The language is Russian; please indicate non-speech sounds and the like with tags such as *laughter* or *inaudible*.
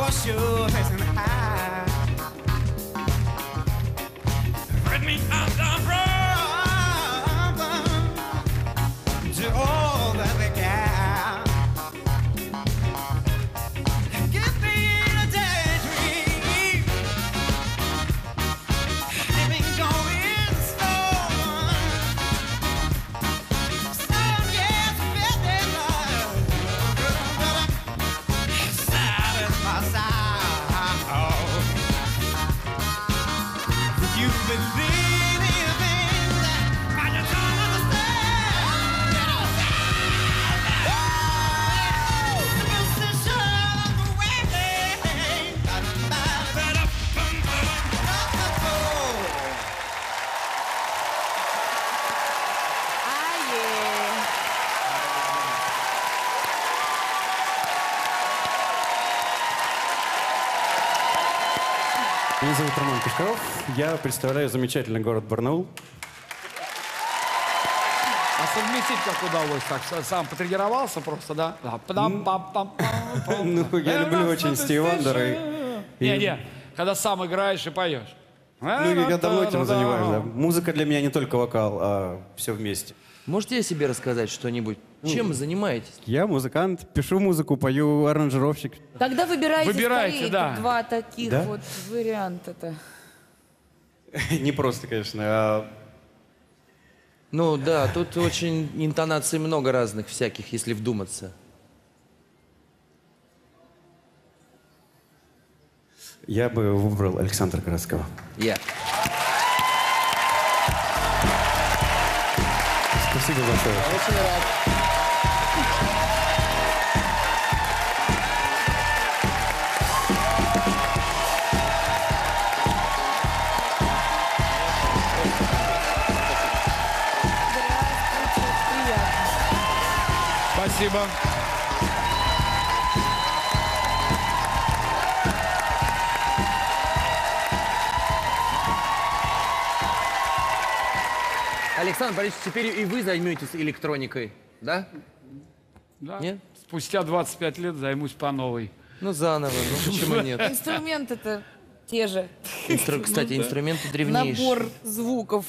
wash your face and I believe. Меня зовут Роман Кишкаров. Я представляю замечательный город Барнаул. А совместить как удалось? Так, сам потренировался просто, да? Да, пам-пам-пам-пам. *laughs* Ну, я люблю очень Стив Вандер и- и- Не-не, когда сам играешь и поешь. Ну, я давно этим занимаюсь, да. Музыка для меня не только вокал, а все вместе. Можете о себе рассказать что-нибудь? Чем вы занимаетесь? Я музыкант, пишу музыку, пою, аранжировщик. Тогда выбирайте, Выбирайте, скорее да. два таких Да? вот варианта-то. *laughs* Не просто, конечно, а Ну да, тут очень интонаций много разных всяких, если вдуматься. я бы выбрал Александра Городского. Я. Спасибо большое. Очень рад. Здравствуйте, приятно. Спасибо. Александр Борисович, теперь и вы займетесь электроникой, да? Да. Нет? Спустя 25 лет займусь по новой. Ну заново, ну почему нет? Инструменты-то те же. Инстру- Кстати, инструменты древнейшие. Набор звуков